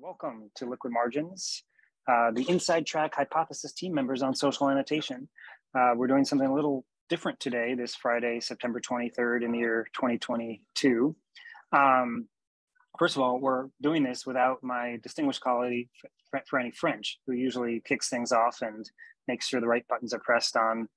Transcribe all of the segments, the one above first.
Welcome to Liquid Margins, uh, the Inside Track Hypothesis team members on social annotation. Uh, we're doing something a little different today, this Friday, September 23rd in the year 2022. Um, first of all, we're doing this without my distinguished colleague, Franny French, who usually kicks things off and makes sure the right buttons are pressed on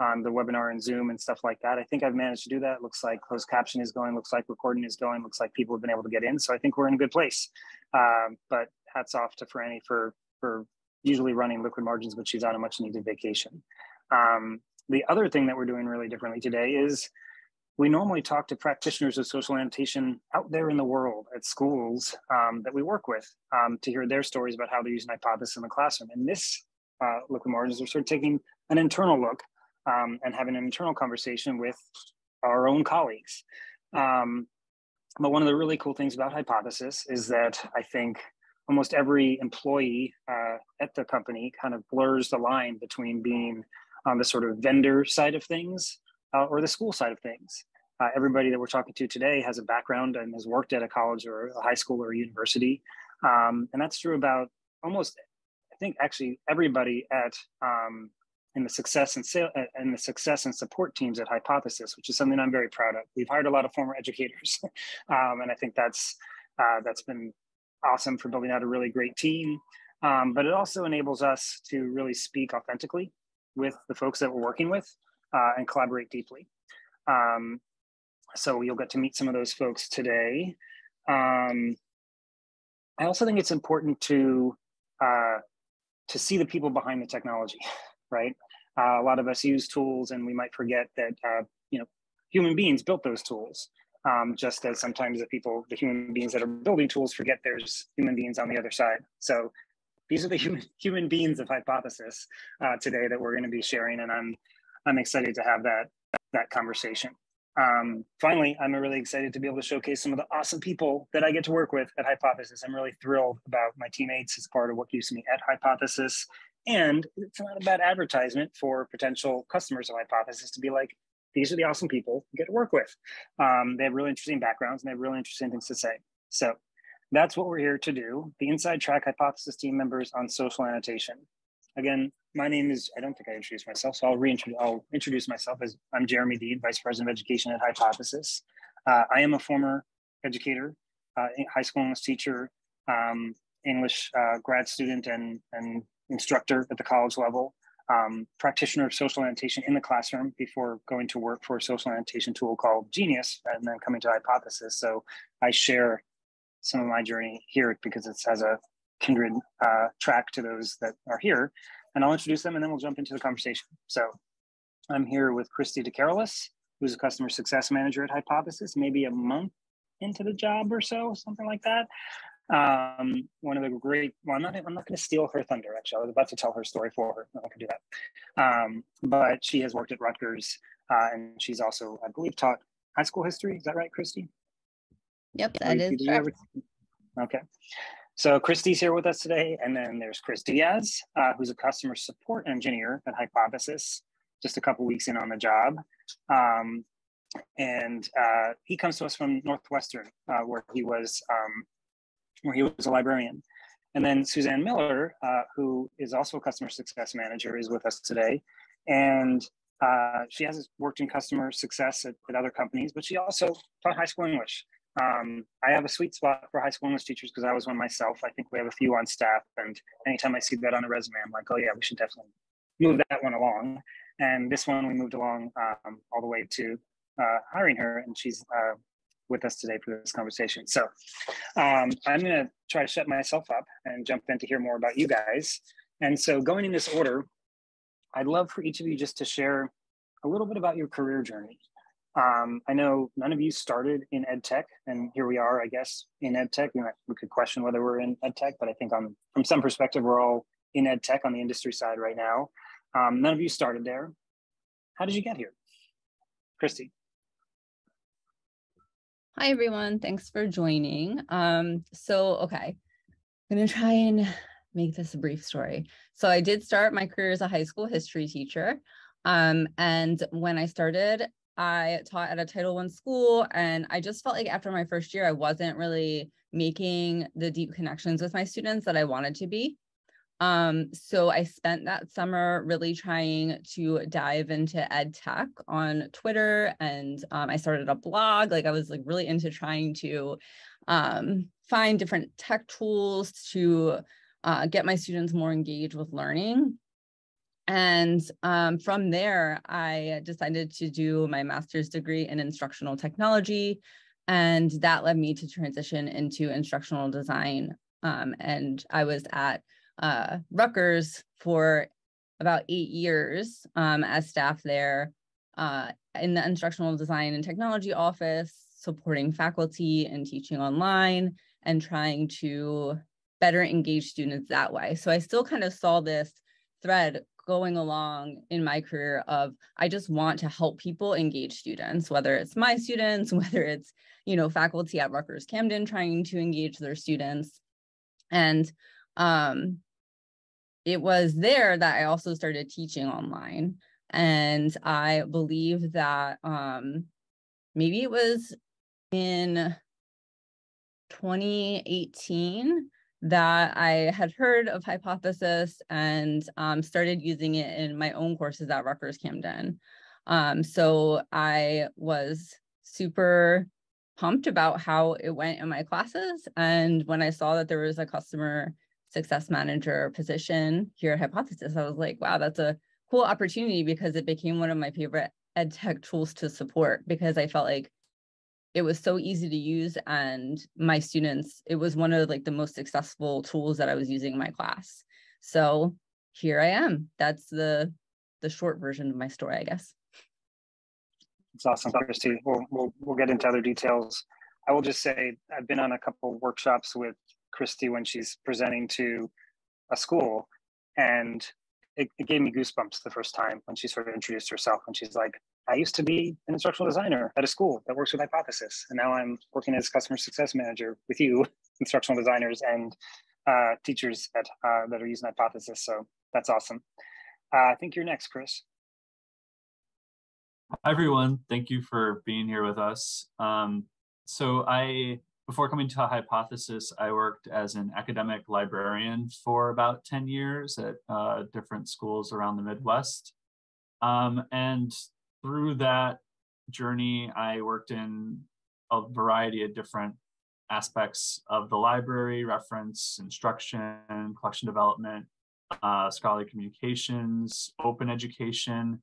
on the webinar and Zoom and stuff like that. I think I've managed to do that. Looks like closed caption is going, looks like recording is going, looks like people have been able to get in. So I think we're in a good place. Um, but hats off to Franny for, for usually running liquid margins, but she's on a much needed vacation. Um, the other thing that we're doing really differently today is we normally talk to practitioners of social annotation out there in the world at schools um, that we work with um, to hear their stories about how they're using hypothesis in the classroom. And this uh, liquid margins are sort of taking an internal look um, and having an internal conversation with our own colleagues. Um, but one of the really cool things about Hypothesis is that I think almost every employee uh, at the company kind of blurs the line between being on the sort of vendor side of things uh, or the school side of things. Uh, everybody that we're talking to today has a background and has worked at a college or a high school or a university. Um, and that's true about almost, I think, actually everybody at um, in the success and sale and the success and support teams at Hypothesis, which is something I'm very proud of. We've hired a lot of former educators, um, and I think that's uh, that's been awesome for building out a really great team. Um, but it also enables us to really speak authentically with the folks that we're working with uh, and collaborate deeply. Um, so you'll get to meet some of those folks today. Um, I also think it's important to uh, to see the people behind the technology, right? Uh, a lot of us use tools and we might forget that, uh, you know, human beings built those tools. Um, just as sometimes the people, the human beings that are building tools forget there's human beings on the other side. So these are the human, human beings of hypothesis uh, today that we're going to be sharing. And I'm, I'm excited to have that, that conversation. Um, finally, I'm really excited to be able to showcase some of the awesome people that I get to work with at Hypothesis. I'm really thrilled about my teammates as part of what keeps me at Hypothesis and it's not a bad advertisement for potential customers of Hypothesis to be like, these are the awesome people you get to work with. Um, they have really interesting backgrounds and they have really interesting things to say. So that's what we're here to do. The Inside Track Hypothesis team members on social annotation. Again, my name is, I don't think I introduced myself, so I'll reintroduce, I'll introduce myself as I'm Jeremy Dean, Vice President of Education at Hypothesis. Uh, I am a former educator, uh, high school English teacher, um, English uh, grad student, and, and instructor at the college level, um, practitioner of social annotation in the classroom before going to work for a social annotation tool called Genius and then coming to Hypothesis. So I share some of my journey here because it has a kindred uh, track to those that are here. And I'll introduce them and then we'll jump into the conversation. So I'm here with Christy DeCarolis, who's a customer success manager at Hypothesis, maybe a month into the job or so, something like that. Um, one of the great, well, I'm not, I'm not going to steal her thunder. Actually, I was about to tell her story for her. I'm not going to do that. Um, but she has worked at Rutgers, uh, and she's also, I believe, taught high school history. Is that right, Christy? Yep, that is ever... Okay. So Christy's here with us today, and then there's Chris Diaz, uh, who's a customer support engineer at Hypothesis, just a couple weeks in on the job. Um, and uh, he comes to us from Northwestern, uh, where he was um, where he was a librarian. And then Suzanne Miller, uh, who is also a customer success manager, is with us today. And uh, she has worked in customer success at, at, other companies, but she also taught high school English. Um, I have a sweet spot for high school English teachers because I was one myself. I think we have a few on staff, and anytime I see that on a resume, I'm like, oh yeah, we should definitely move that one along. And this one we moved along um, all the way to uh, hiring her, and she's uh, with us today for this conversation. So um, I'm going to try to shut myself up and jump in to hear more about you guys. And so going in this order, I'd love for each of you just to share a little bit about your career journey. Um, I know none of you started in ed tech, and here we are, I guess, in ed tech. You know, we could question whether we're in ed tech, but I think on, from some perspective, we're all in ed tech on the industry side right now. Um, none of you started there. How did you get here? Christy. Hi, everyone. Thanks for joining. Um, so, okay, I'm going to try and make this a brief story. So, I did start my career as a high school history teacher. Um, and when I started I taught at a Title One school, and I just felt like after my first year, I wasn't really making the deep connections with my students that I wanted to be. Um, so I spent that summer really trying to dive into ed tech on Twitter, and um, I started a blog. Like I was like really into trying to um, find different tech tools to uh, get my students more engaged with learning. And um, from there, I decided to do my master's degree in instructional technology. And that led me to transition into instructional design. Um, and I was at uh, Rutgers for about eight years um, as staff there uh, in the instructional design and technology office, supporting faculty and teaching online and trying to better engage students that way. So I still kind of saw this thread going along in my career of I just want to help people engage students, whether it's my students, whether it's, you know, faculty at Rutgers Camden trying to engage their students. And um, it was there that I also started teaching online. And I believe that um, maybe it was in 2018 that I had heard of Hypothesis and um, started using it in my own courses at Rutgers Camden. Um, so I was super pumped about how it went in my classes. And when I saw that there was a customer success manager position here at Hypothesis, I was like, wow, that's a cool opportunity because it became one of my favorite ed tech tools to support because I felt like it was so easy to use and my students it was one of like the most successful tools that i was using in my class. So here i am. That's the the short version of my story i guess. It's awesome christy. We'll, we'll, we'll get into other details. I will just say i've been on a couple workshops with christy when she's presenting to a school and it, it gave me goosebumps the first time when she sort of introduced herself and she's like I used to be an instructional designer at a school that works with Hypothesis, and now I'm working as customer success manager with you, instructional designers and uh, teachers that uh, that are using Hypothesis. So that's awesome. Uh, I think you're next, Chris. Hi everyone, thank you for being here with us. Um, so I, before coming to a Hypothesis, I worked as an academic librarian for about 10 years at uh, different schools around the Midwest. Um, and through that journey, I worked in a variety of different aspects of the library, reference, instruction, collection development, uh, scholarly communications, open education,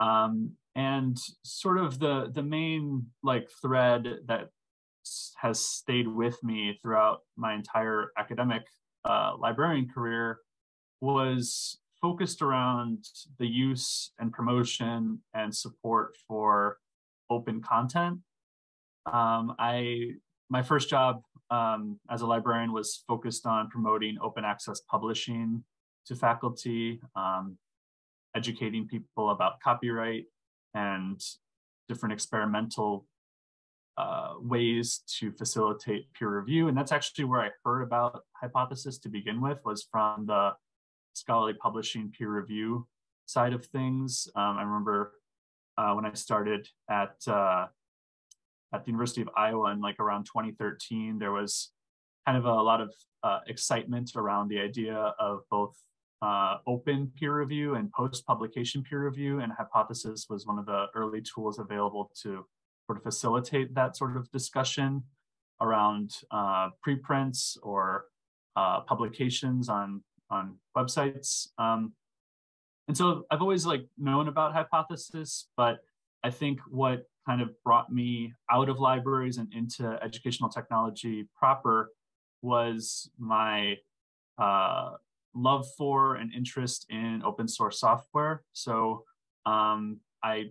um, and sort of the the main like thread that has stayed with me throughout my entire academic uh, librarian career was focused around the use and promotion and support for open content. Um, I my first job um, as a librarian was focused on promoting open access publishing to faculty, um, educating people about copyright and different experimental uh, ways to facilitate peer review. And that's actually where I heard about Hypothesis to begin with was from the scholarly publishing peer review side of things. Um, I remember uh, when I started at uh, at the University of Iowa in like around 2013, there was kind of a, a lot of uh, excitement around the idea of both uh, open peer review and post-publication peer review, and Hypothesis was one of the early tools available to sort of facilitate that sort of discussion around uh, preprints or uh, publications on on websites. Um, and so I've always like known about hypothesis, but I think what kind of brought me out of libraries and into educational technology proper was my uh, love for and interest in open source software. So um, I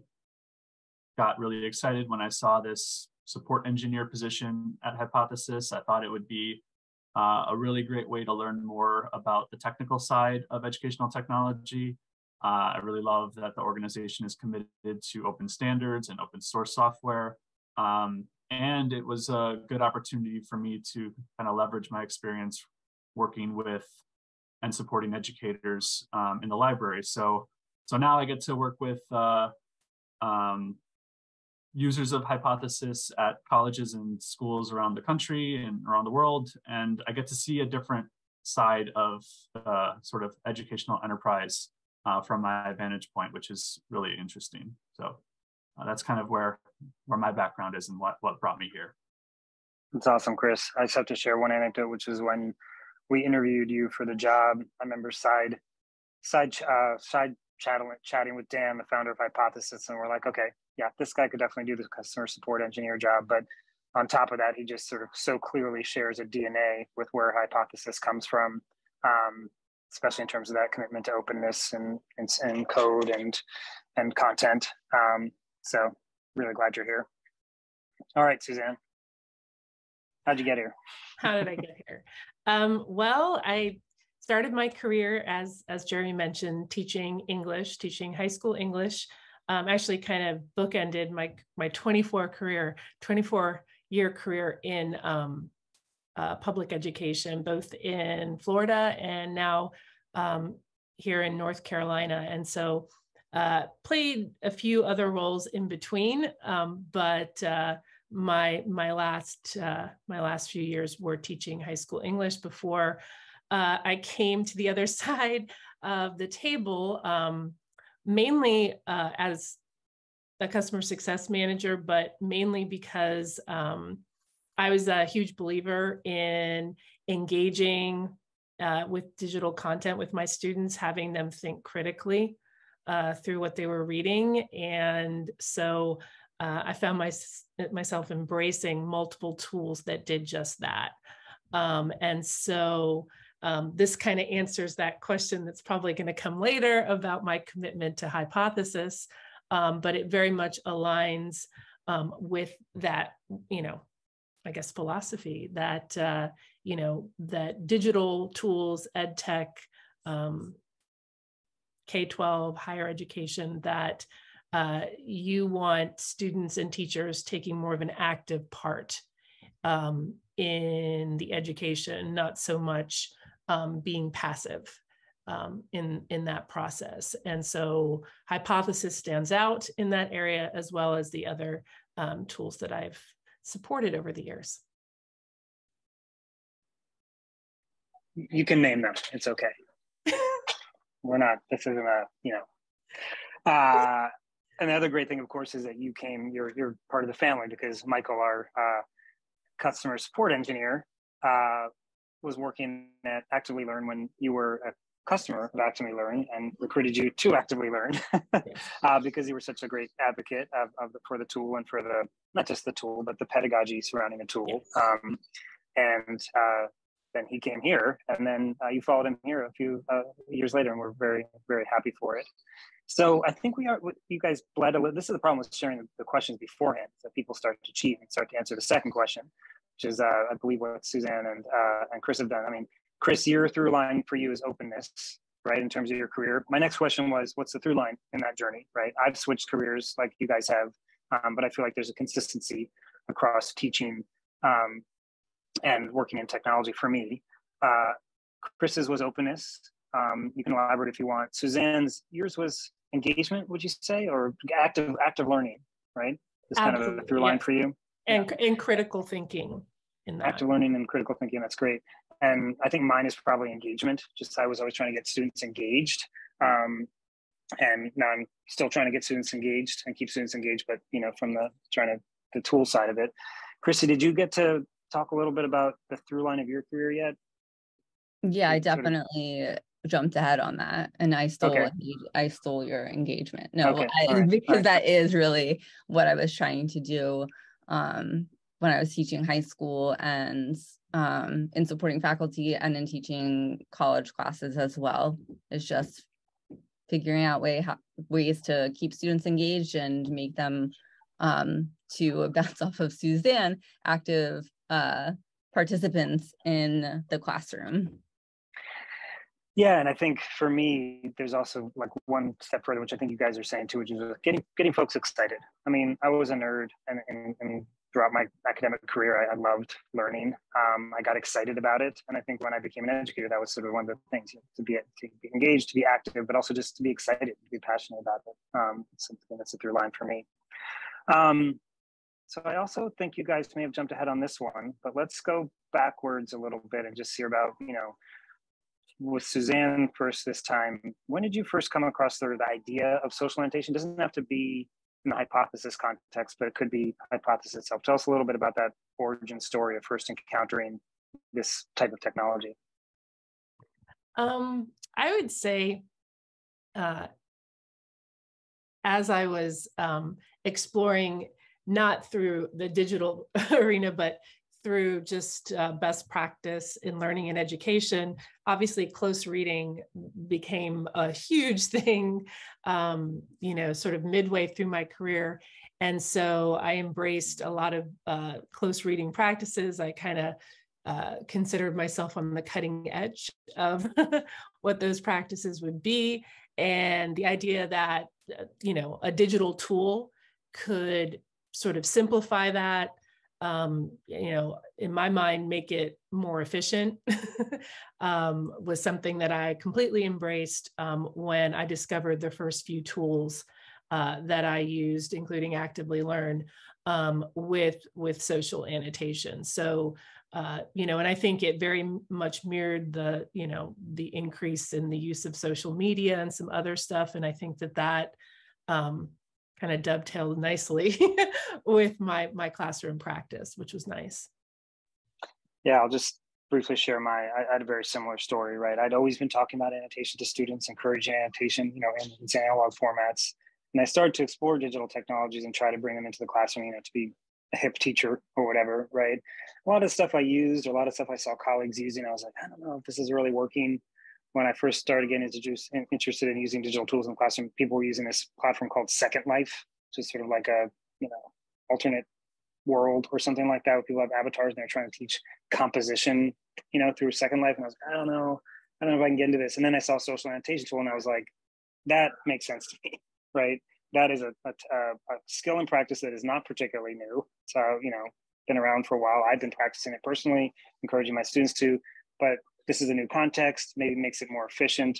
got really excited when I saw this support engineer position at Hypothesis. I thought it would be uh, a really great way to learn more about the technical side of educational technology. Uh, I really love that the organization is committed to open standards and open source software. Um, and it was a good opportunity for me to kind of leverage my experience working with and supporting educators um, in the library. So, so now I get to work with uh, um, users of Hypothesis at colleges and schools around the country and around the world. And I get to see a different side of uh, sort of educational enterprise uh, from my vantage point, which is really interesting. So uh, that's kind of where where my background is and what what brought me here. That's awesome, Chris. I just have to share one anecdote, which is when we interviewed you for the job. I remember side side uh, side chatting chatting with Dan, the founder of Hypothesis, and we're like, okay, yeah, this guy could definitely do the customer support engineer job. But on top of that, he just sort of so clearly shares a DNA with where Hypothesis comes from, um, especially in terms of that commitment to openness and and, and code and and content. Um, so really glad you're here. All right, Suzanne. How'd you get here? How did I get here? Um, well, I started my career as as Jeremy mentioned, teaching English, teaching high school English. Um, actually, kind of bookended my my 24 career, 24 year career in um, uh, public education, both in Florida and now um, here in North Carolina. And so, uh, played a few other roles in between, um, but uh, my my last uh, my last few years were teaching high school English before uh, I came to the other side of the table, um, mainly uh, as a customer success manager, but mainly because um, I was a huge believer in engaging uh, with digital content with my students, having them think critically uh, through what they were reading. And so uh, I found my, myself embracing multiple tools that did just that. Um, and so um, this kind of answers that question that's probably going to come later about my commitment to hypothesis, um, but it very much aligns um, with that, you know, I guess philosophy that, uh, you know, that digital tools, ed tech, um, K-12, higher education, that uh, you want students and teachers taking more of an active part um, in the education, not so much um, being passive um, in, in that process. And so hypothesis stands out in that area as well as the other um, tools that I've supported over the years. You can name them. It's okay. We're not, this isn't a, you know, uh, and the other great thing, of course, is that you came, you're, you're part of the family because Michael, our uh, customer support engineer, uh, was working at Actively Learn when you were a customer of Actively Learn and recruited you to Actively Learn uh, because you were such a great advocate of, of the, for the tool and for the not just the tool but the pedagogy surrounding the tool. Um, and uh, then he came here, and then uh, you followed him here a few uh, years later, and we're very very happy for it. So I think we are. You guys bled a little. This is the problem with sharing the questions beforehand. That people start to cheat and start to answer the second question which is, uh, I believe, what Suzanne and uh, and Chris have done. I mean, Chris, your through line for you is openness, right? In terms of your career. My next question was, what's the through line in that journey, right? I've switched careers like you guys have, um, but I feel like there's a consistency across teaching um, and working in technology for me. Uh, Chris's was openness. Um, you can elaborate if you want. Suzanne's, yours was engagement, would you say, or active active learning, right? It's kind of a through line yeah. for you and yeah. and critical thinking in that. Active learning and critical thinking. That's great. And I think mine is probably engagement. Just I was always trying to get students engaged. Um, and now I'm still trying to get students engaged and keep students engaged, but you know, from the trying to the tool side of it. Chrissy, did you get to talk a little bit about the through line of your career yet? Yeah, I definitely jumped ahead on that and I stole okay. I stole your engagement. No, okay. I, right. because right. that is really what I was trying to do um, when I was teaching high school and um, in supporting faculty and in teaching college classes as well. It's just figuring out way how, ways to keep students engaged and make them um, to bounce off of Suzanne active uh, participants in the classroom. Yeah, and I think for me, there's also like one step further, which I think you guys are saying too, which is getting getting folks excited. I mean, I was a nerd, and, and, and throughout my academic career, I, I loved learning. Um, I got excited about it, and I think when I became an educator, that was sort of one of the things you know, to be to be engaged, to be active, but also just to be excited, to be passionate about it. Um, something that's a through line for me. Um, So I also think you guys may have jumped ahead on this one, but let's go backwards a little bit and just hear about, you know, with Suzanne first this time, when did you first come across the, the idea of social annotation? It doesn't have to be in the hypothesis context, but it could be hypothesis itself. Tell us a little bit about that origin story of first encountering this type of technology. Um, I would say, uh, as I was um, exploring not through the digital arena, but through just uh, best practice in learning and education. Obviously, close reading became a huge thing, um, you know, sort of midway through my career. And so I embraced a lot of uh, close reading practices. I kind of uh, considered myself on the cutting edge of what those practices would be. And the idea that, uh, you know, a digital tool could sort of simplify that um, you know, in my mind, make it more efficient um, was something that I completely embraced um, when I discovered the first few tools uh, that I used, including Actively Learn, um, with with social annotation. So, uh, you know, and I think it very much mirrored the, you know, the increase in the use of social media and some other stuff. And I think that that um, kind of dovetailed nicely with my my classroom practice, which was nice. Yeah, I'll just briefly share my. I, had a very similar story, right? I'd always been talking about annotation to students, encouraging annotation, you know, in, in analog formats, and I started to explore digital technologies and try to bring them into the classroom, you know, to be a hip teacher or whatever, right? A lot of stuff I used, a lot of stuff I saw colleagues using, I was like, I don't know if this is really working when I first started getting introduced, interested in using digital tools in the classroom, people were using this platform called Second Life, which is sort of like a you know alternate world or something like that. Where people have avatars and they're trying to teach composition, you know, through Second Life. And I was like, I don't know, I don't know if I can get into this. And then I saw social annotation tool, and I was like, that makes sense to me, right? That is a, a, a skill and practice that is not particularly new. So you know, been around for a while. I've been practicing it personally, encouraging my students to, but this is a new context, maybe makes it more efficient,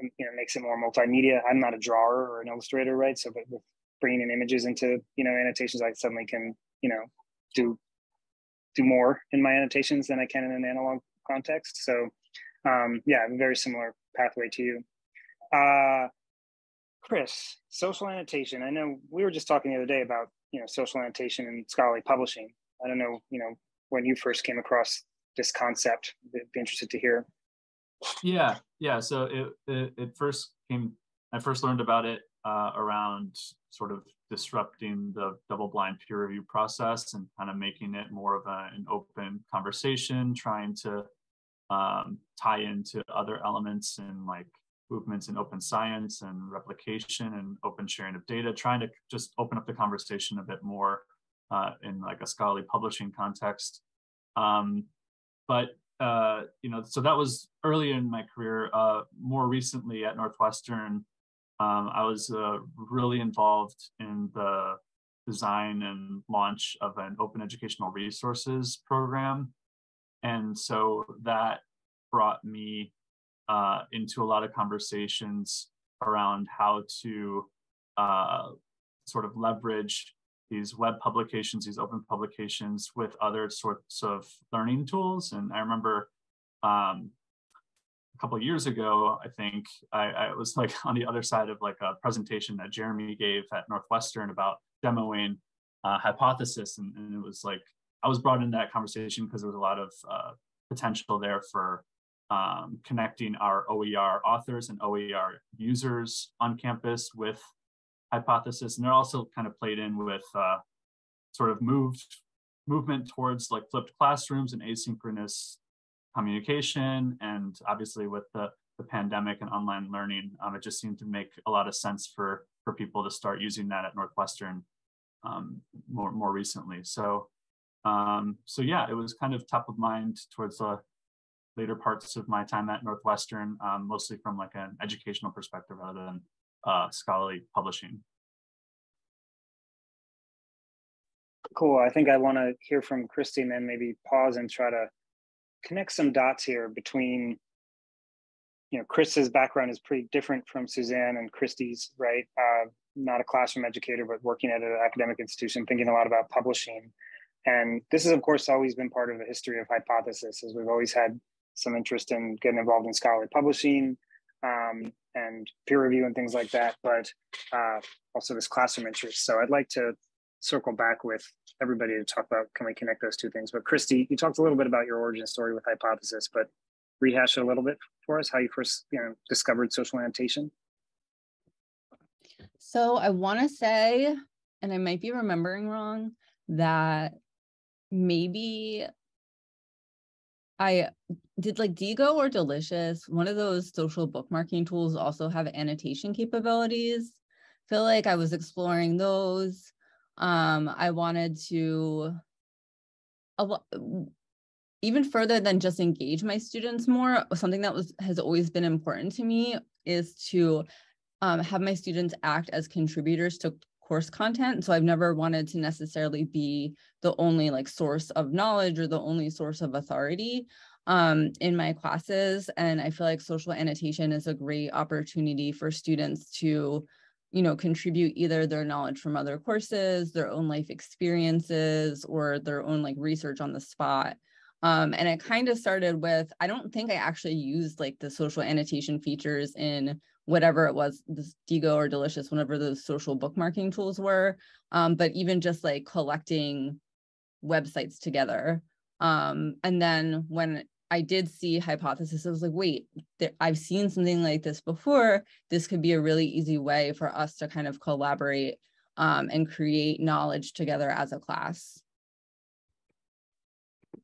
you know, makes it more multimedia. I'm not a drawer or an illustrator, right? So, but with bringing in images into, you know, annotations, I suddenly can, you know, do do more in my annotations than I can in an analog context. So, um, yeah, very similar pathway to you. Uh, Chris, social annotation. I know we were just talking the other day about, you know, social annotation and scholarly publishing. I don't know, you know, when you first came across this concept? I'd be interested to hear. Yeah, yeah. So it, it, it first came. I first learned about it uh, around sort of disrupting the double-blind peer review process and kind of making it more of a, an open conversation, trying to um, tie into other elements and like movements in open science and replication and open sharing of data, trying to just open up the conversation a bit more uh, in like a scholarly publishing context. Um, but uh, you know, so that was earlier in my career. Uh, more recently at Northwestern, um, I was uh, really involved in the design and launch of an open educational resources program, and so that brought me uh, into a lot of conversations around how to uh, sort of leverage these web publications, these open publications with other sorts of learning tools. And I remember um, a couple years ago, I think I, I, was like on the other side of like a presentation that Jeremy gave at Northwestern about demoing uh, hypothesis. And, and, it was like, I was brought into that conversation because there was a lot of uh, potential there for um, connecting our OER authors and OER users on campus with hypothesis, and they're also kind of played in with uh, sort of moved movement towards like flipped classrooms and asynchronous communication, and obviously with the the pandemic and online learning, um, it just seemed to make a lot of sense for for people to start using that at Northwestern um, more more recently. So um, so yeah, it was kind of top of mind towards the later parts of my time at Northwestern, um, mostly from like an educational perspective rather than uh, scholarly publishing. Cool. I think I want to hear from Christy and then maybe pause and try to connect some dots here between, you know, Chris's background is pretty different from Suzanne and Christy's, right? Uh, not a classroom educator, but working at an academic institution, thinking a lot about publishing. And this has, of course, always been part of the history of Hypothesis, as we've always had some interest in getting involved in scholarly publishing um, and peer review and things like that, but uh, also this classroom interest. So I'd like to circle back with everybody to talk about can we connect those two things. But Christy, you talked a little bit about your origin story with Hypothesis, but rehash it a little bit for us, how you first you know discovered social annotation. So I want to say, and I might be remembering wrong, that maybe I did like Diigo or Delicious, one of those social bookmarking tools also have annotation capabilities. Feel like I was exploring those. Um, I wanted to even further than just engage my students more, something that was has always been important to me is to um, have my students act as contributors to course content. So I've never wanted to necessarily be the only like source of knowledge or the only source of authority um, in my classes. And I feel like social annotation is a great opportunity for students to, you know, contribute either their knowledge from other courses, their own life experiences, or their own like research on the spot. Um, and it kind of started with, I don't think I actually used like the social annotation features in whatever it was, this Diigo or Delicious, whatever those social bookmarking tools were. Um, but even just like collecting websites together. Um, and then when I did see hypothesis, I was like, wait, I've seen something like this before. This could be a really easy way for us to kind of collaborate um, and create knowledge together as a class.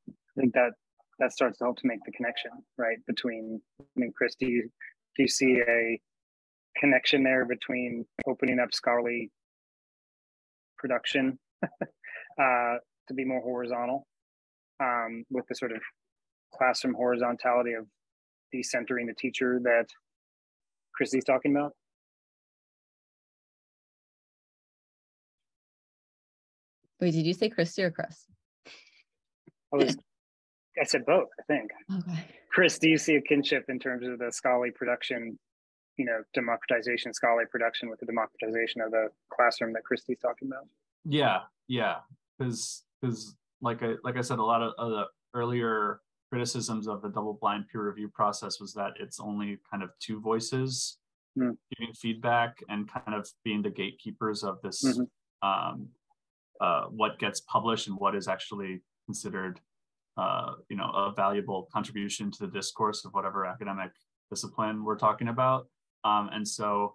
I think that that starts to help to make the connection, right? Between, I mean, Chris, do you, do you see a connection there between opening up scholarly production uh, to be more horizontal um, with the sort of classroom horizontality of decentering the teacher that Christy's talking about? Wait, did you say Christy or Chris? I was I said both, I think. Okay. Chris, do you see a kinship in terms of the scholarly production, you know, democratization, scholarly production with the democratization of the classroom that Christy's talking about? Yeah, yeah. Because because like I like I said, a lot of, of the earlier criticisms of the double-blind peer review process was that it's only kind of two voices mm. giving feedback and kind of being the gatekeepers of this mm-hmm. um, uh, what gets published and what is actually considered uh, you know, a valuable contribution to the discourse of whatever academic discipline we're talking about. Um, and so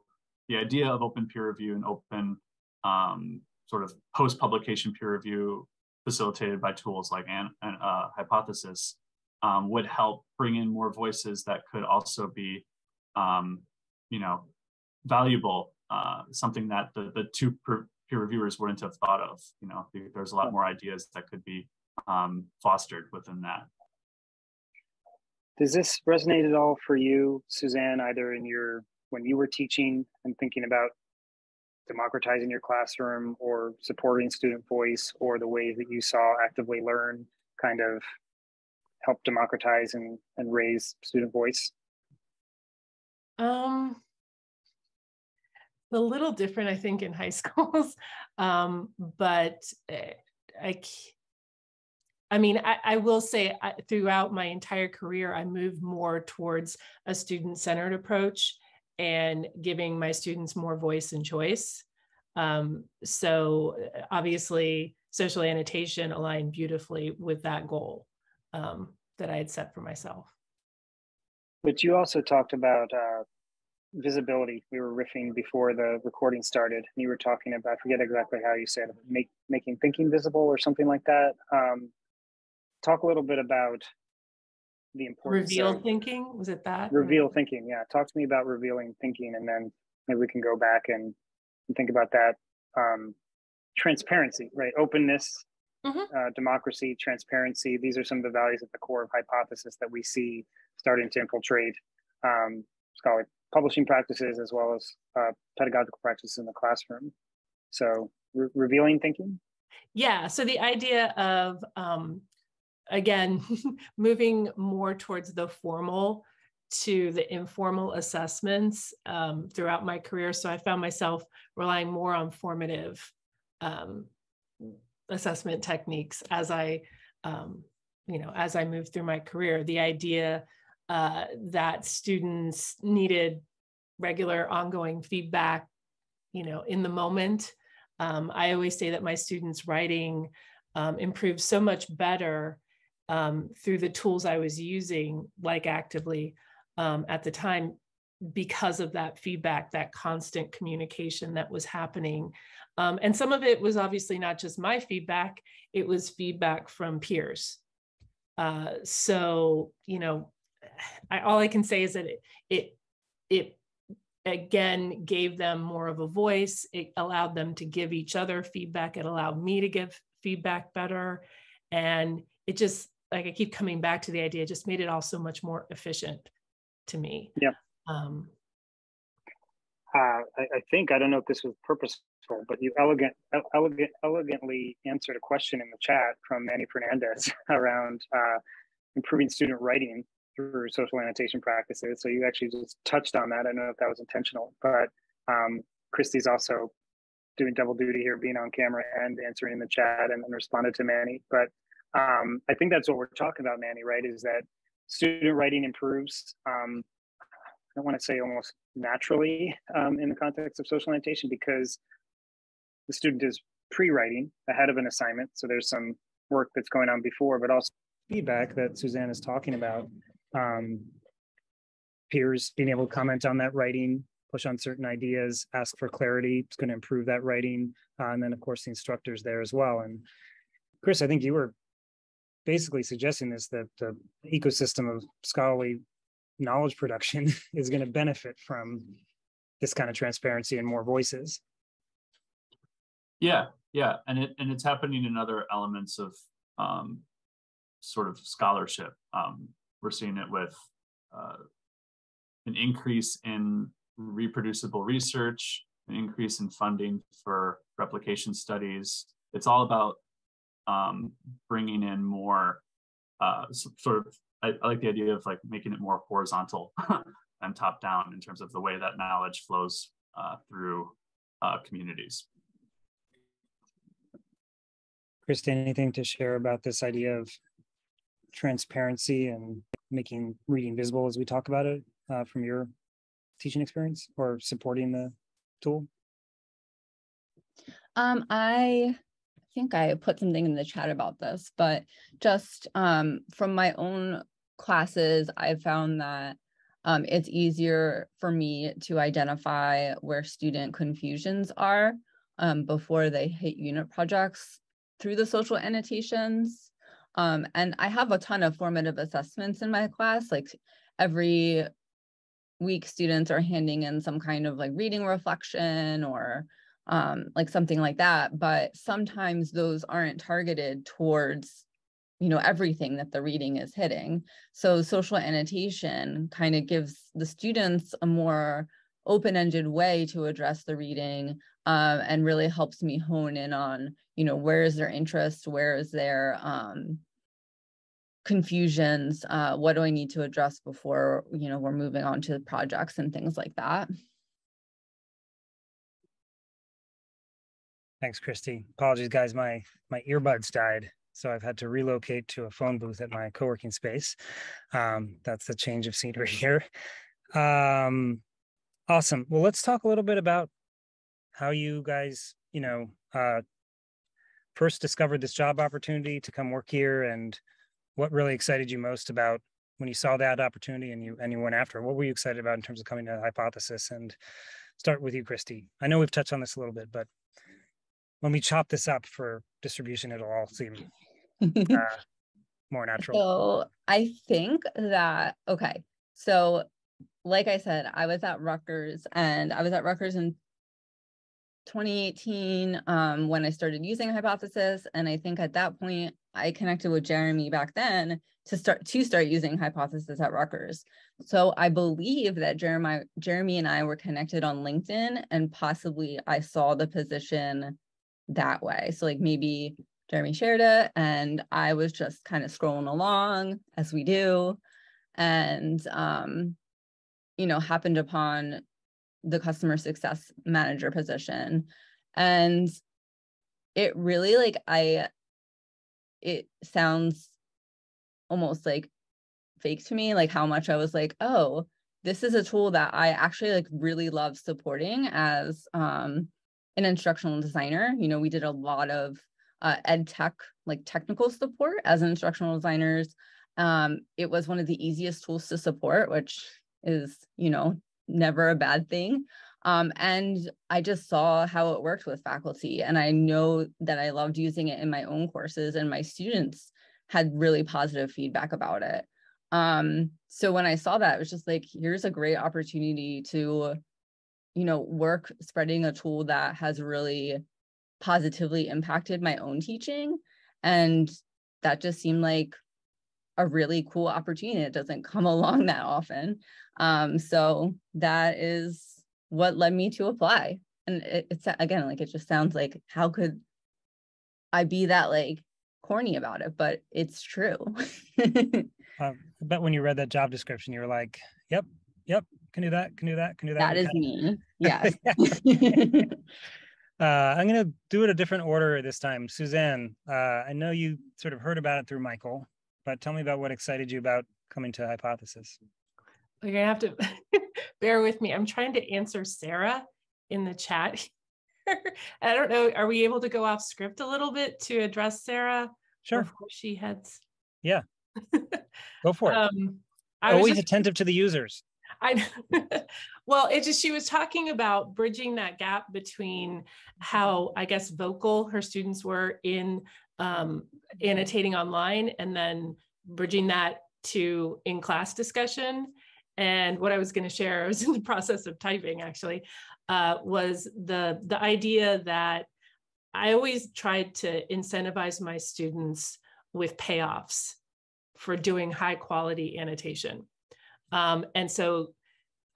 the idea of open peer review and open um, sort of post-publication peer review facilitated by tools like an, an uh, Hypothesis um, would help bring in more voices that could also be, um, you know, valuable, uh, something that the, the two peer reviewers wouldn't have thought of. You know, there's a lot more ideas that could be um, fostered within that. Does this resonate at all for you, Suzanne, either in your when you were teaching and thinking about democratizing your classroom or supporting student voice or the ways that you saw actively learn kind of help democratize and, and raise student voice? Um, a little different, I think, in high schools, um, but eh, I, I mean, I, I will say I, throughout my entire career, I moved more towards a student centered approach and giving my students more voice and choice. Um, so obviously, social annotation aligned beautifully with that goal um, that I had set for myself. But you also talked about uh, visibility. We were riffing before the recording started. And you were talking about, I forget exactly how you said it, make, making thinking visible or something like that. Um, talk a little bit about the importance reveal of, thinking? Was it that reveal or? thinking yeah. Talk to me about revealing thinking and then maybe we can go back and, and think about that um, transparency right? Openness mm-hmm. uh, democracy transparency. These are some of the values at the core of hypothesis that we see starting to infiltrate um, scholarly publishing practices as well as uh, pedagogical practices in the classroom. So re- revealing thinking? Yeah so the idea of um, again, moving more towards the formal to the informal assessments um, throughout my career. So I found myself relying more on formative um, assessment techniques as I, um, you know, as I moved through my career. The idea uh, that students needed regular ongoing feedback, you know, in the moment. Um, I always say that my students' writing um, improved so much better um, through the tools I was using, like Actively um, at the time, because of that feedback, that constant communication that was happening. Um, and some of it was obviously not just my feedback, it was feedback from peers. Uh, so, you know, I, all I can say is that it, it, it again gave them more of a voice. It allowed them to give each other feedback. It allowed me to give feedback better. And it just, like I keep coming back to the idea, just made it all so much more efficient to me. Yeah. Um, uh, I, I, think I don't know if this was purposeful, but you elegant, elegant, elegantly answered a question in the chat from Manny Fernandez around uh, improving student writing through social annotation practices. So you actually just touched on that. I don't know if that was intentional, but um, Christy's also doing double duty here, being on camera and answering in the chat and, and responded to Manny. But um, I think that's what we're talking about, Manny, right? Is that student writing improves. Um, I don't want to say almost naturally um, in the context of social annotation because the student is pre-writing ahead of an assignment. So there's some work that's going on before, but also feedback that Suzanne is talking about um, peers being able to comment on that writing, push on certain ideas, ask for clarity. It's going to improve that writing. Uh, and then, of course, the instructors there as well. And Chris, I think you were basically suggesting this that the ecosystem of scholarly knowledge production is going to benefit from this kind of transparency and more voices. Yeah, yeah, and it and it's happening in other elements of um, sort of scholarship. Um, we're seeing it with uh, an increase in reproducible research, an increase in funding for replication studies. It's all about um, bringing in more uh, sort of, I, I, like the idea of like making it more horizontal and top down in terms of the way that knowledge flows uh, through uh, communities. Krista, anything to share about this idea of transparency and making reading visible as we talk about it uh, from your teaching experience or supporting the tool? Um, I think I put something in the chat about this, but just um, from my own classes, I found that um, it's easier for me to identify where student confusions are um, before they hit unit projects through the social annotations. Um, and I have a ton of formative assessments in my class. Like every week, students are handing in some kind of like reading reflection or um, like something like that. But sometimes those aren't targeted towards you know everything that the reading is hitting so social annotation kind of gives the students a more open-ended way to address the reading um, and really helps me hone in on you know where is their interest where is their um, confusions uh, what do i need to address before you know we're moving on to projects and things like that thanks christy. Apologies guys. My my earbuds died so i've had to relocate to a phone booth at my co-working space. Um, that's the change of scenery here. Um, awesome. Well let's talk a little bit about how you guys you know uh, first discovered this job opportunity to come work here and what really excited you most about when you saw that opportunity and you and you went after it. what were you excited about in terms of coming to hypothesis? And start with you christy. I know we've touched on this a little bit but when we chop this up for distribution it'll all seem uh, more natural so i think that okay so like i said i was at rutgers and i was at rutgers in 2018 um, when I started using Hypothesis, and I think at that point I connected with Jeremy back then to start to start using Hypothesis at Rutgers. So I believe that Jeremy Jeremy and I were connected on LinkedIn, and possibly I saw the position that way. So like maybe Jeremy shared it, and I was just kind of scrolling along as we do, and um, you know, happened upon the customer success manager position. And it really like I it sounds almost like fake to me, like how much I was like, oh, this is a tool that I actually like really love supporting as um an instructional designer. You know, we did a lot of uh, ed tech, like technical support as instructional designers. Um, it was one of the easiest tools to support, which is, you know, never a bad thing. Um, and I just saw how it worked with faculty. And I know that I loved using it in my own courses, and my students had really positive feedback about it. Um, so when I saw that, it was just like, here's a great opportunity to, you know, work spreading a tool that has really positively impacted my own teaching. And that just seemed like a really cool opportunity. It doesn't come along that often. Um, so that is what led me to apply. And it, it's again, like it just sounds like how could I be that like corny about it, but it's true. um, I bet when you read that job description, you were like, yep, yep, can do that, can do that, can do that. That is me. Yes. Uh, I'm going to do it a different order this time. Suzanne, uh, I know you sort of heard about it through Michael, but tell me about what excited you about coming to Hypothesis. You're going to have to bear with me. I'm trying to answer Sarah in the chat. I don't know. Are we able to go off script a little bit to address Sarah? Sure. Before she heads. Yeah. Go for it. Um, Always just, attentive to the users. I well, it just she was talking about bridging that gap between how I guess vocal her students were in um, annotating online, and then bridging that to in class discussion. And what I was going to share, I was in the process of typing actually, uh, was the the idea that I always tried to incentivize my students with payoffs for doing high quality annotation. Um, and so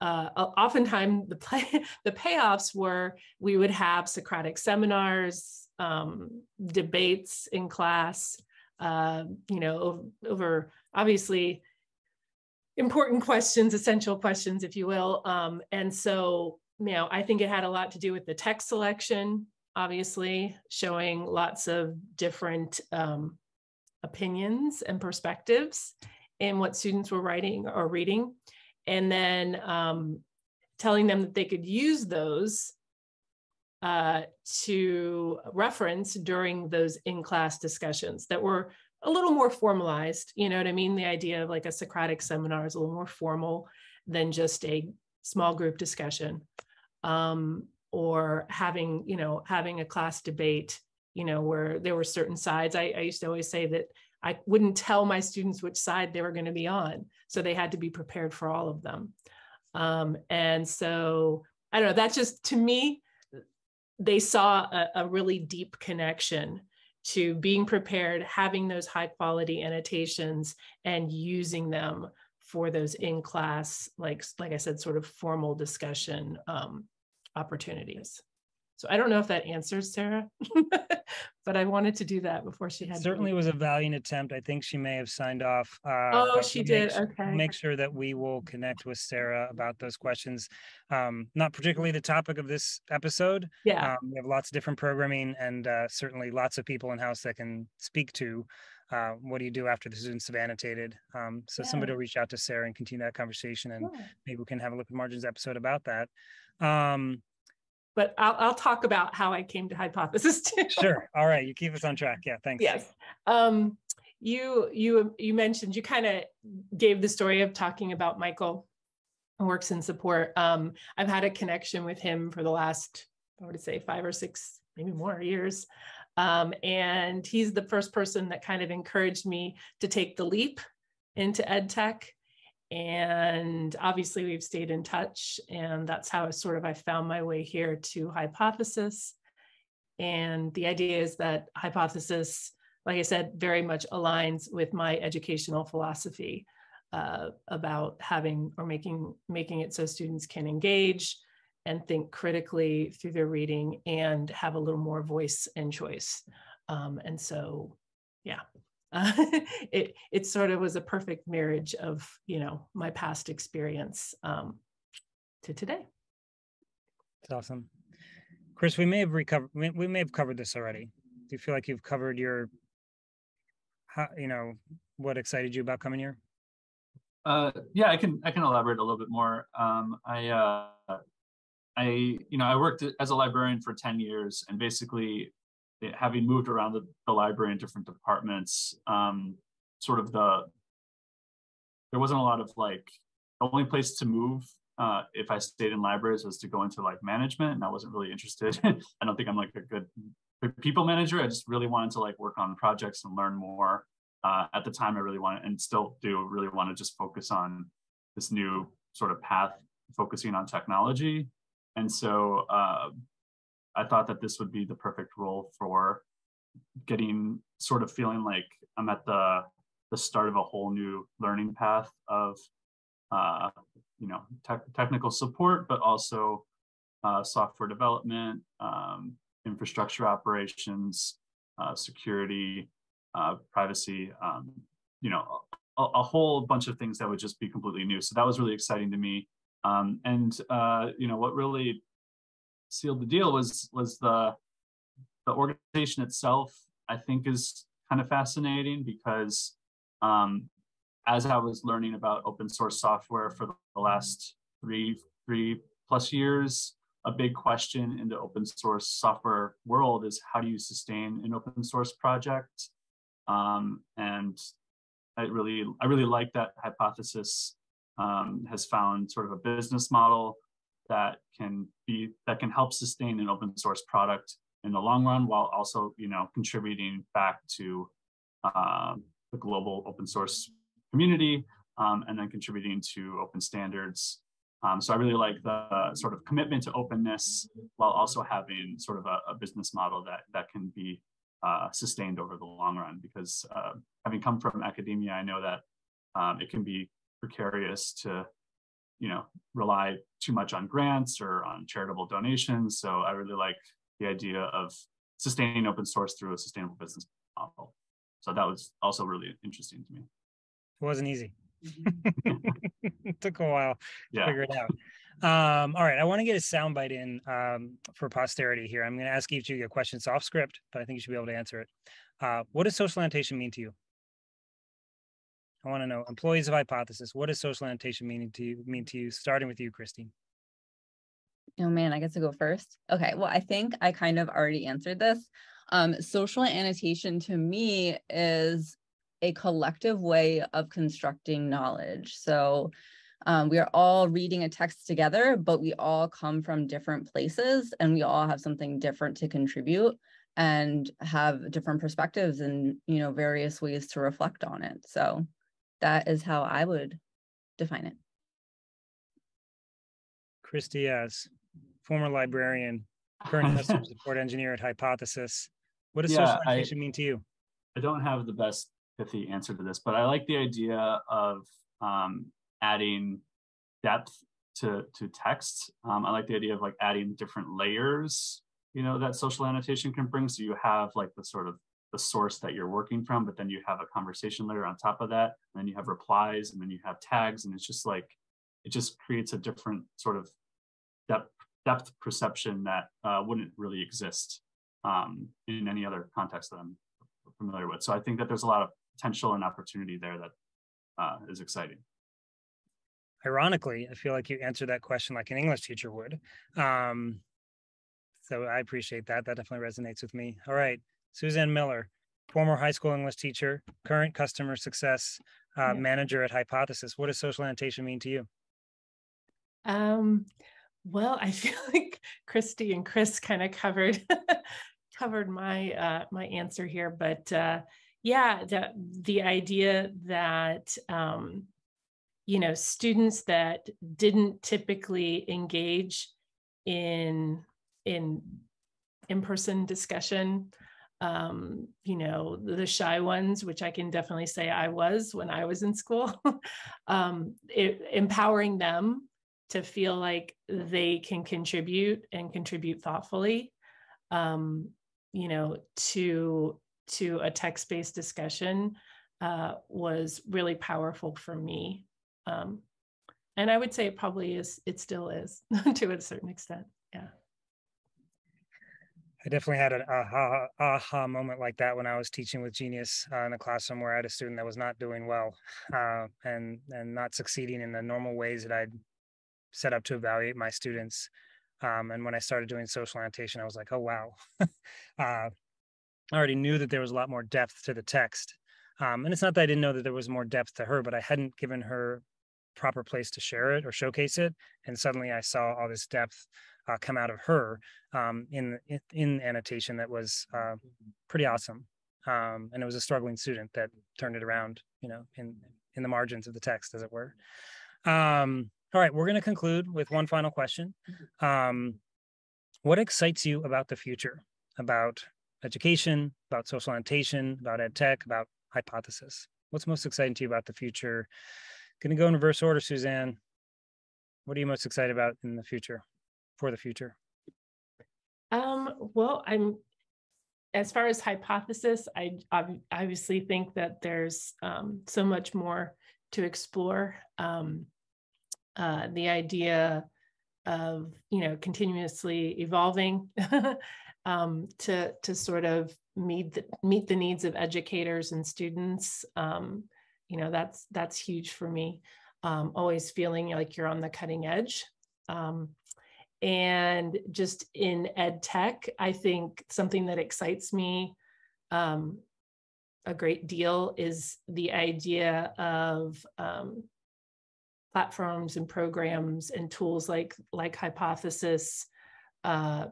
uh, oftentimes the play, the payoffs were we would have Socratic seminars, um, debates in class, uh, you know, over, over, obviously important questions, essential questions, if you will. Um, and so, you know, I think it had a lot to do with the text selection, obviously, showing lots of different um, opinions and perspectives in what students were writing or reading and then um, telling them that they could use those uh, to reference during those in-class discussions that were a little more formalized. You know what I mean? The idea of like a Socratic seminar is a little more formal than just a small group discussion, um, or having you know having a class debate. You know where there were certain sides. I, I used to always say that I wouldn't tell my students which side they were going to be on. So they had to be prepared for all of them. Um, and so I don't know, that's just to me, they saw a, a really deep connection to being prepared, having those high quality annotations and using them for those in class, like, like I said, sort of formal discussion um, opportunities. So I don't know if that answers Sarah, but I wanted to do that before she had. It certainly was a valiant attempt. I think she may have signed off. Uh, oh, she did. okay. Make sure that we will connect with Sarah about those questions. Um, not particularly the topic of this episode. Yeah. Um, we have lots of different programming and uh, certainly lots of people in house that can speak to uh, what do you do after the students have annotated? Um, so yeah. somebody will reach out to Sarah and continue that conversation, and yeah. maybe we can have a Liquid Margins episode about that. Um, but I'll, I'll talk about how I came to hypothesis too. Sure. All right. You keep us on track. Yeah. Thanks. Yes. Um, you you you mentioned you kind of gave the story of talking about Michael works in support. Um, I've had a connection with him for the last I would say five or six, maybe more years. Um, and he's the first person that kind of encouraged me to take the leap into ed tech and obviously we've stayed in touch and that's how I sort of i found my way here to hypothesis. And the idea is that hypothesis like i said very much aligns with my educational philosophy uh, about having or making making it so students can engage and think critically through their reading and have a little more voice and choice. Um, and so yeah uh, it it sort of was a perfect marriage of you know my past experience um, to today. It's awesome. Chris, we may have recovered, we, we may have covered this already. Do you feel like you've covered your, how, you know, what excited you about coming here? Uh, yeah, I can I can elaborate a little bit more. Um, I uh, I you know I worked as a librarian for ten years, and basically having moved around the, the library in different departments, um, sort of the there wasn't a lot of like the only place to move uh, if I stayed in libraries was to go into like management, and I wasn't really interested. I don't think I'm like a good, people manager. I just really wanted to like work on projects and learn more. Uh, at the time, I really wanted and still do really want to just focus on this new sort of path, focusing on technology. And so uh, I thought that this would be the perfect role for getting sort of feeling like I'm at the the start of a whole new learning path of uh, you know te- technical support, but also uh, software development, um, infrastructure operations, uh, security, uh, privacy. Um, you know, a, a, whole bunch of things that would just be completely new. So that was really exciting to me. Um, and uh, you know, what really sealed the deal was was the the organization itself. I think is kind of fascinating because um, as I was learning about open source software for the last three, three plus years, a big question in the open source software world is how do you sustain an open source project? Um, and I really, I really like that hypothesis um, has found sort of a business model that can be that can help sustain an open source product in the long run while also you know contributing back to um, the global open source community um, and then contributing to open standards. Um, so I really like the sort of commitment to openness while also having sort of a, a business model that, that can be uh, sustained over the long run. Because uh, having come from academia, I know that um, it can be precarious to, you know, rely too much on grants or on charitable donations. So I really like the idea of sustaining open source through a sustainable business model. So that was also really interesting to me. It wasn't easy. Mm-hmm. it took a while yeah. to figure it out. Um, all right, I want to get a soundbite in um, for posterity here. I'm going to ask each of you a question. It's off script, but I think you should be able to answer it. Uh, what does social annotation mean to you? I want to know, employees of Hypothesis, what does social annotation mean to you? Mean to you? Starting with you, Christine. Oh man, I get to go first. Okay, well, I think I kind of already answered this. Um, social annotation to me is a collective way of constructing knowledge. So um, we are all reading a text together, but we all come from different places and we all have something different to contribute and have different perspectives and you know various ways to reflect on it. So that is how I would define it. Chris Diaz, former librarian, current customer support engineer at Hypothesis. What does yeah, social annotation mean to you? I don't have the best pithy answer to this, but I like the idea of um, adding depth to to text. Um, I like the idea of like adding different layers, you know, that social annotation can bring. So you have like the sort of the source that you're working from, but then you have a conversation layer on top of that, and then you have replies, and then you have tags, and it's just like it just creates a different sort of depth depth perception that uh, wouldn't really exist um, in any other context that I'm familiar with. So I think that there's a lot of potential and opportunity there that uh, is exciting. Ironically, I feel like you answered that question like an English teacher would. Um, so I appreciate that. That definitely resonates with me. All right, Suzanne Miller, former high school English teacher, current customer success uh, yeah. manager at Hypothesis. What does social annotation mean to you? Um, well, I feel like Christy and Chris kind of covered covered my uh, my answer here, but uh, yeah the the idea that um, you know students that didn't typically engage in in in-person discussion um, you know the shy ones which i can definitely say i was when i was in school um, it, empowering them to feel like they can contribute and contribute thoughtfully um, you know to to a text-based discussion uh, was really powerful for me. Um, and I would say it probably is, it still is to a certain extent. Yeah. I definitely had an aha, aha moment like that when I was teaching with Genius uh, in a classroom where I had a student that was not doing well uh, and and not succeeding in the normal ways that I'd set up to evaluate my students. Um, and when I started doing social annotation, I was like, oh wow, uh, I already knew that there was a lot more depth to the text. Um, and it's not that I didn't know that there was more depth to her, but I hadn't given her proper place to share it or showcase it. And suddenly I saw all this depth uh, come out of her um, in, in annotation that was uh, pretty awesome. Um, and it was a struggling student that turned it around, you know, in in the margins of the text, as it were. Um, all right, we're going to conclude with one final question. Um, what excites you about the future, about education, about social annotation, about ed tech, about hypothesis? What's most exciting to you about the future? Going to go in reverse order, Suzanne. What are you most excited about in the future? for the future? Um, well, I'm as far as hypothesis, I obviously think that there's um, so much more to explore. Um, uh, the idea of you know continuously evolving um, to to sort of meet the, meet the needs of educators and students. Um, you know that's that's huge for me. Um, always feeling like you're on the cutting edge. Um, and just in ed tech i think something that excites me um, a great deal is the idea of um, platforms and programs and tools like like hypothesis uh,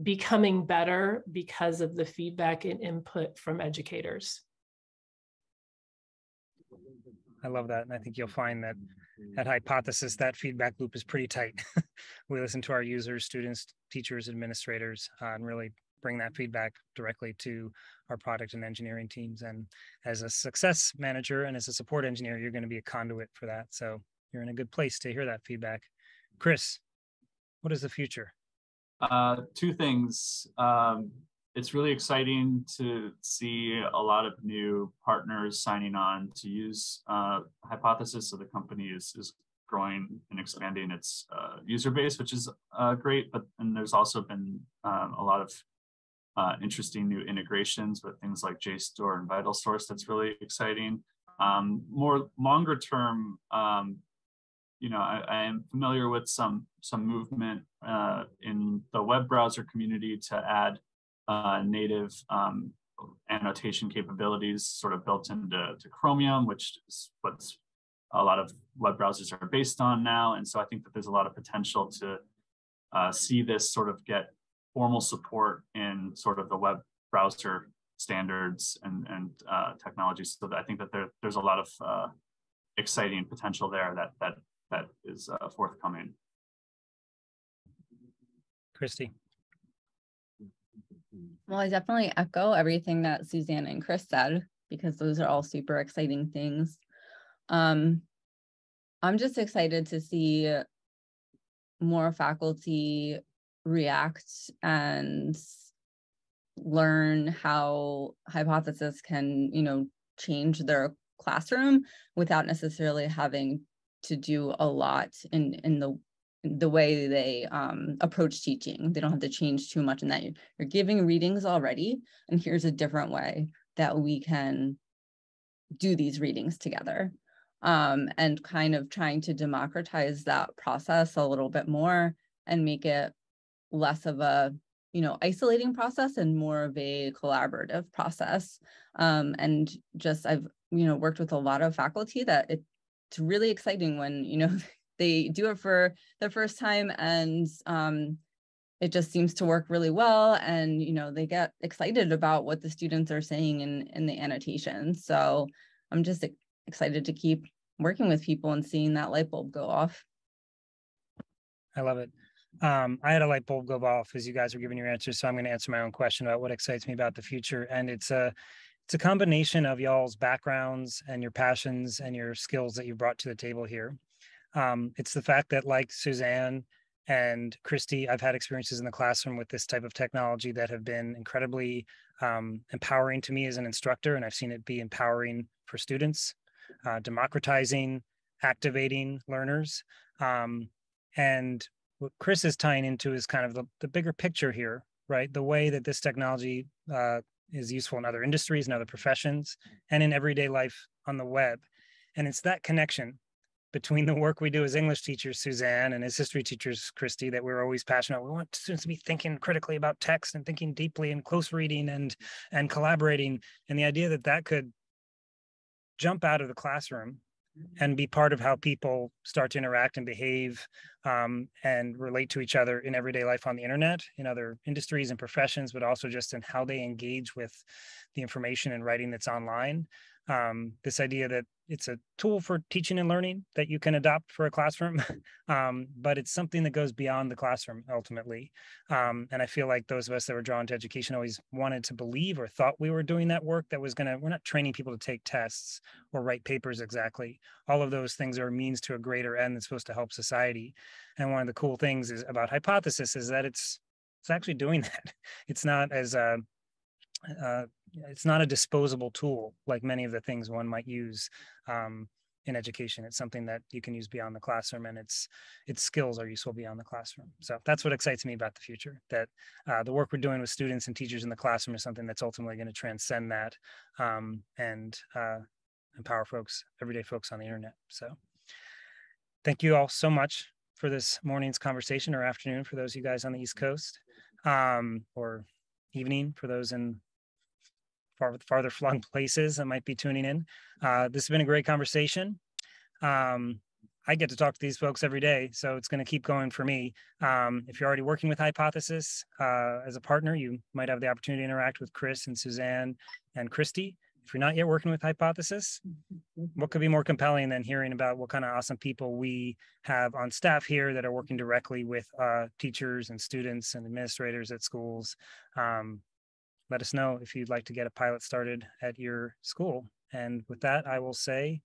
becoming better because of the feedback and input from educators i love that and i think you'll find that at Hypothesis, that feedback loop is pretty tight. we listen to our users, students, teachers, administrators, uh, and really bring that feedback directly to our product and engineering teams. And as a success manager and as a support engineer, you're going to be a conduit for that. So you're in a good place to hear that feedback. Chris, what is the future? Uh, two things. Um, it's really exciting to see a lot of new partners signing on to use uh, Hypothesis. So the company is, is growing and expanding its uh, user base, which is uh, great. But and there's also been um, a lot of uh, interesting new integrations with things like JSTOR and VitalSource. That's really exciting. Um, more longer term, um, you know, I, I, am familiar with some some movement uh, in the web browser community to add uh, native um, annotation capabilities sort of built into Chromium, which is what a lot of web browsers are based on now. And so I think that there's a lot of potential to uh, see this sort of get formal support in sort of the web browser standards and, and uh, technologies. So I think that there, there's a lot of uh, exciting potential there that, that, that is uh, forthcoming. Christy. Well, I definitely echo everything that Suzanne and Chris said because those are all super exciting things. Um, I'm just excited to see more faculty react and learn how hypothesis can, you know, change their classroom without necessarily having to do a lot in in the the way they um, approach teaching. They don't have to change too much in that. You're giving readings already, and here's a different way that we can do these readings together. Um, and kind of trying to democratize that process a little bit more and make it less of a you know isolating process and more of a collaborative process um, and just i've you know worked with a lot of faculty that it's really exciting when you know they do it for the first time and um, it just seems to work really well and you know they get excited about what the students are saying in in the annotation. So i'm just excited to keep working with people and seeing that light bulb go off. I love it. Um, i had a light bulb go off as you guys were giving your answers so i'm going to answer my own question about what excites me about the future. And it's a it's a combination of y'all's backgrounds and your passions and your skills that you brought to the table here um, it's the fact that, like Suzanne and Christy, I've had experiences in the classroom with this type of technology that have been incredibly um, empowering to me as an instructor, and I've seen it be empowering for students, uh, democratizing, activating learners. Um, and what Chris is tying into is kind of the, the bigger picture here, right? The way that this technology uh, is useful in other industries and other professions and in everyday life on the web. And it's that connection between the work we do as English teachers, Suzanne, and as history teachers, Christy, that we're always passionate. We want students to be thinking critically about text and thinking deeply and close reading and and collaborating. And the idea that that could jump out of the classroom and be part of how people start to interact and behave um, and relate to each other in everyday life on the internet, in other industries and professions, but also just in how they engage with the information and writing that's online um, this idea that it's a tool for teaching and learning that you can adopt for a classroom, um, but it's something that goes beyond the classroom ultimately. Um, and I feel like those of us that were drawn to education always wanted to believe or thought we were doing that work that was going to, we're not training people to take tests or write papers exactly. All of those things are means to a greater end that's supposed to help society. And one of the cool things is about hypothesis is that it's, it's actually doing that. It's not as, uh, uh, it's not a disposable tool like many of the things one might use um, in education. It's something that you can use beyond the classroom, and its its skills are useful beyond the classroom. So that's what excites me about the future. That uh, the work we're doing with students and teachers in the classroom is something that's ultimately going to transcend that um, and uh, empower folks, everyday folks on the internet. So thank you all so much for this morning's conversation or afternoon for those of you guys on the East Coast, um, or evening for those in far, farther flung places that might be tuning in. Uh, this has been a great conversation. Um, I get to talk to these folks every day, so it's going to keep going for me. Um, if you're already working with Hypothesis uh, as a partner, you might have the opportunity to interact with Chris and Suzanne and Christy. If you're not yet working with Hypothesis, what could be more compelling than hearing about what kind of awesome people we have on staff here that are working directly with uh, teachers and students and administrators at schools um, let us know if you'd like to get a pilot started at your school. And with that, I will say,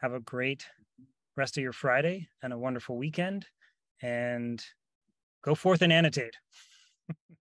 have a great rest of your Friday and a wonderful weekend, and go forth and annotate.